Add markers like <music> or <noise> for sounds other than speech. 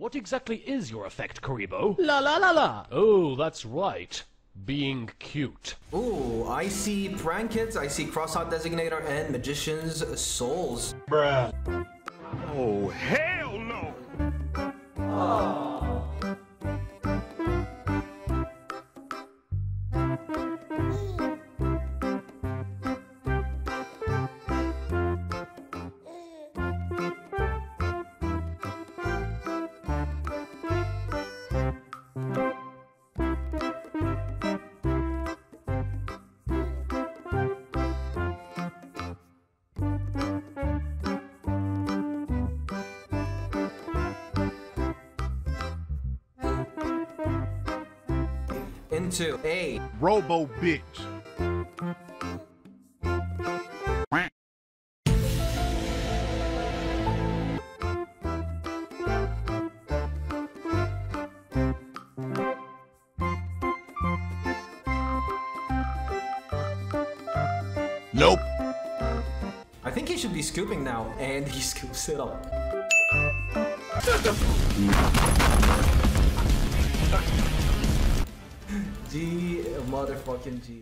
What exactly is your effect, Kuriboh? La la la la. Oh, that's right. Being cute. Ooh, I see prank kids, I see crossout designator, and magician's souls. Bruh. Oh, hell Into A. Robo bitch. Nope. I think he should be scooping now, and <laughs> he scoops it up. <laughs> G motherfucking G.